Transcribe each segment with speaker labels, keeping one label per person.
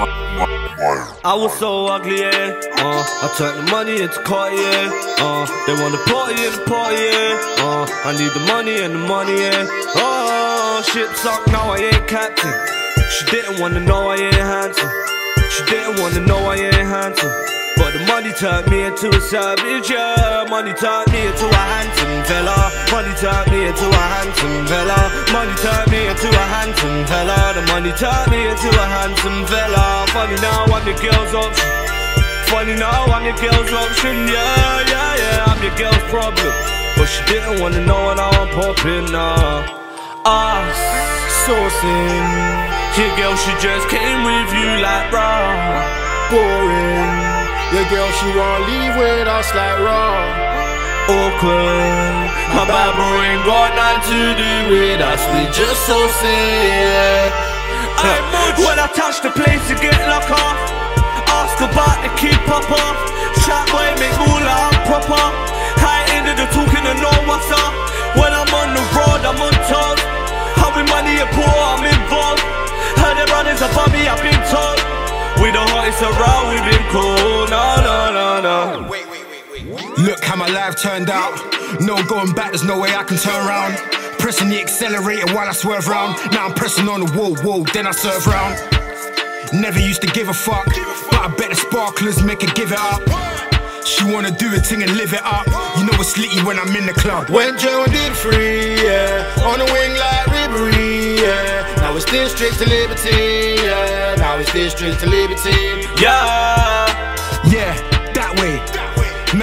Speaker 1: I was so ugly, yeah. Uh, I turned the money into Cartier. Uh, they want the party in the party, yeah. Uh, I need the money and the money, yeah. Oh, ship sunk, now I ain't captain. She didn't wanna know I ain't handsome. She didn't wanna know I ain't handsome. But the money turned me into a savage, yeah. Money turned me into a handsome fella. Money turned me into a handsome fella. Money turned me into a handsome fella. The money turned me into a handsome fella. Funny now, I'm your girl's option. Funny now, I'm your girl's option, yeah, yeah, yeah. I'm your girl's problem. But she didn't wanna know when I'm popping, nah. Ah, saucing. Your girl, she just came with you like raw. Boring.
Speaker 2: Your girl, she won't leave with us like raw.
Speaker 1: Awkward. My Bible ain't got nothing to do with us. We just so sick. I'm when I touch the place, you get locked off. Ask about the key pop off. Chat boy, make moolah proper. High end of the talking and know what's up. When I'm on the road, I'm on toes. Having money and poor, I'm involved. Heard the brothers above me, I've been told. We the hottest around, we've been cool, no, no, no, no. Wait, wait,
Speaker 3: wait, wait. Look how my life turned out. No going back, there's no way I can turn around. Pressing the accelerator while I swerve round. Now I'm pressing on the wall, wall, then I serve round. Never used to give a fuck, but I bet the sparklers make her give it up. She wanna do a thing and live it up. You know it's litty when I'm in the club.
Speaker 2: When Joe did free, yeah. On the wing like Ribery, yeah. Now it's district to liberty, yeah. Now it's district to liberty,
Speaker 1: yeah.
Speaker 3: Yeah, that way.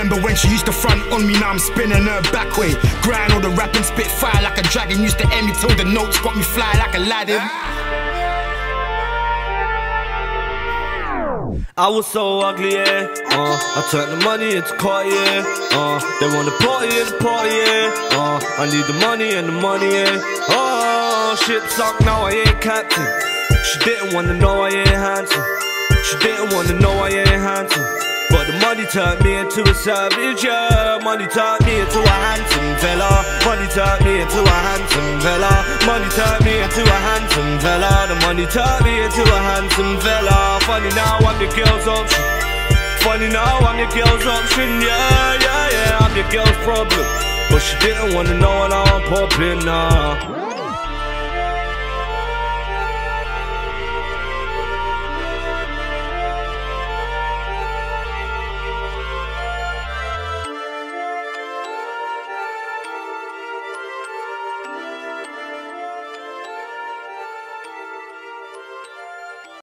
Speaker 3: Remember when she used to front on me, now I'm spinning her back way. Grind all the rapping, spit fire like a dragon. Used to end me till the notes got me fly like Aladdin.
Speaker 1: I was so ugly, yeah. Uh, I turned the money into Cartier. Uh, they want the party the party, yeah. Uh, I need the money and the money, yeah. Oh, ship sunk, now I ain't captain. She didn't wanna know I ain't handsome. She didn't wanna know I ain't handsome. The money turned me into a savage, yeah. Money turned me into a handsome fella. Money turned me into a handsome fella. Money turned me into a handsome fella. The money turned me into a handsome fella. Funny now, I'm your girl's option. Funny now, I'm your girl's option, yeah, yeah, yeah. I'm your girl's problem. But she didn't wanna know when I'm popping, nah.